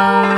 Bye.